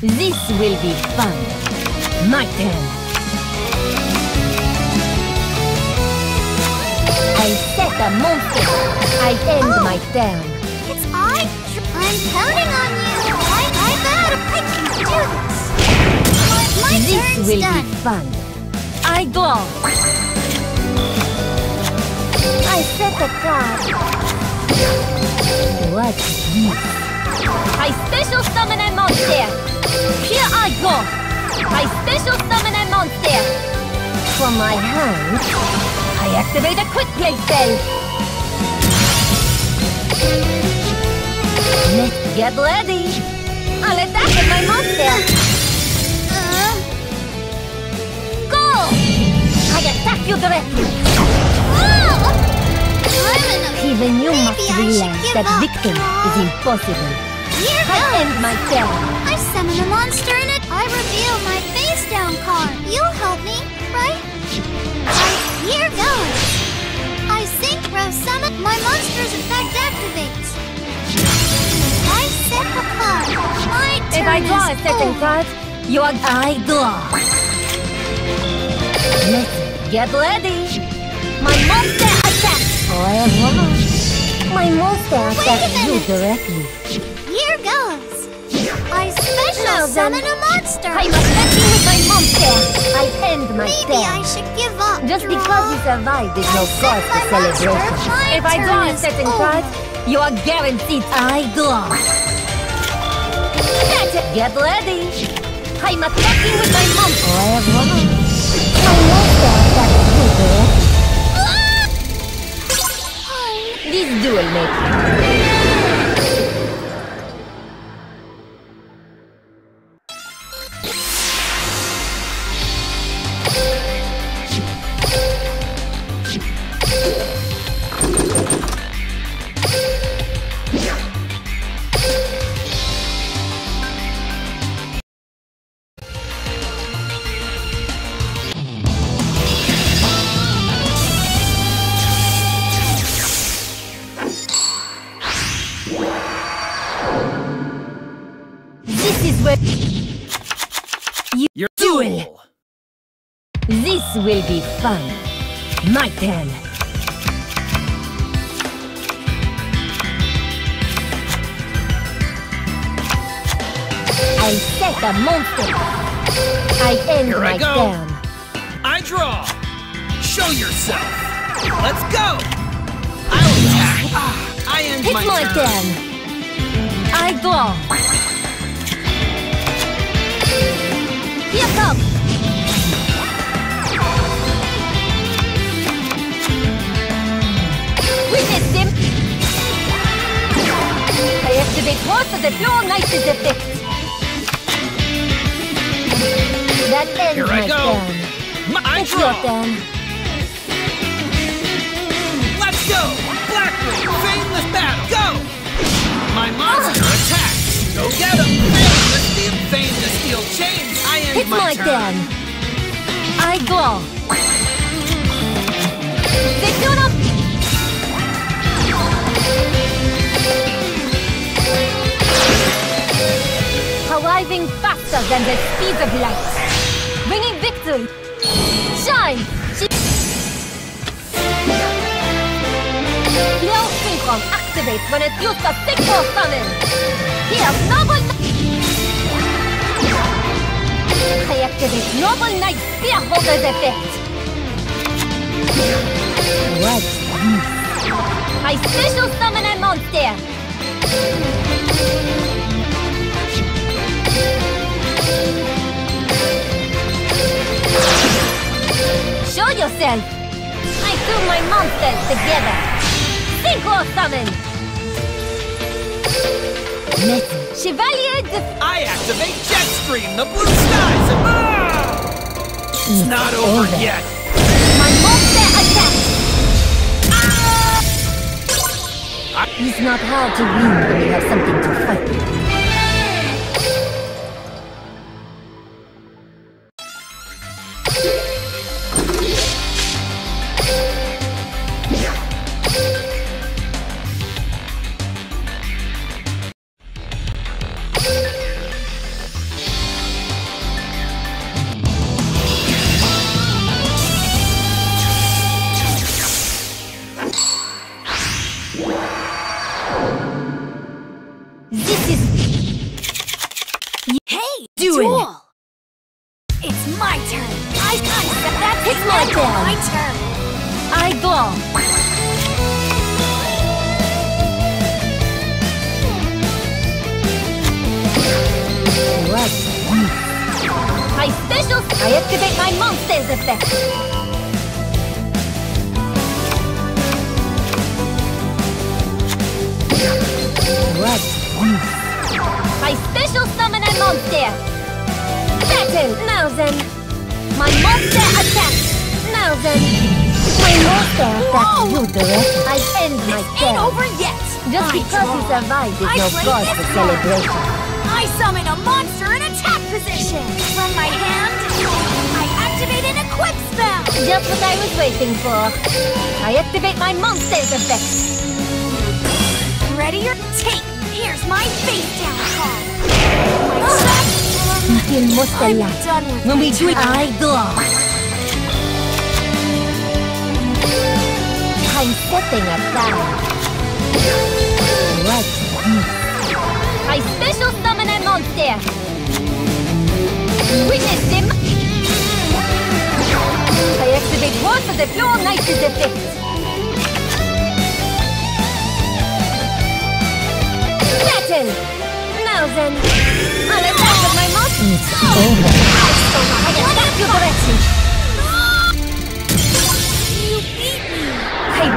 This will be fun. My turn. I set a monster. I end Oh. my turn. It's I. I'm counting on you. I, I bet I can do this. My, This will done. be fun. I draw. I set a card. What is this? I special summon a monster. Here I special summon a monster. From my hand, I activate a quick play spell. Let's get ready. I'll attack with my monster. Uh, Go! I attack you directly. oh! A... Even you Maybe must realize that up, victory is impossible. Here I goes. end my turn. I summon a monster in it. If I draw a second card, you are I draw. Let's get ready. My monster attacks. However, my monster attacks you directly. Here goes. I special summon a monster. I'm attacking with my monster. I end my Maybe I should give up. Just Draw. because you survived is no cause for celebration. If I draw a second oh. card, you are guaranteed I draw. Get, ready. I'm attacking with my monster. Will be fun. My turn. I set a monster. I end Here I my go. turn. I draw. Show yourself. Let's go. I'll attack. Ah, I end It's my, my turn. I draw. Here comes. Most of the knight's effect. That ends Here I my go. turn. My, I It's your draw. turn. Let's go. Feign this battle. Go. My monster ah. attacks. Go get him. The steel, feign the steel chains. I end It's my turn. I draw. Faster than the speed of light. Bringing victory. Shine. Leo Synchron activates when it's used to Synchro Summon. Here's Noble... I activate Noble Knight Spearholder's effect. What's this? I special summon a monster. Yourself. I threw my monsters together. Synchro summon. Metal. Chevalier de... I activate Jetstream, the blue skies. Ah! It's not over yet. My monster attack! It's not hard to win when you have something to fight with. This is... Hey! Doing Duel. it! It's my turn! I concept that it's my turn! My turn! Eyeball! Rush! My special... I activate my monster's effect! Monster! Battle! Now then! My monster attacks! Now then! My monster attacks you direct. I end my Ain't turn. over yet! Just I because draw. he survived is I no cause for celebration. I summon a monster in attack position! From my hand, I activate an equip spell! Just what I was waiting for. I activate my monster's effect. Ready or take! Here's my face down card! My set! Must I'm alive. done with When we do it. I go. I'm setting a time. What? I special summon a monster. Witness him. I activate one of the pure knight's effect. Battle! Well then, I'll attack with my most. It's oh, over. I. You beat me. I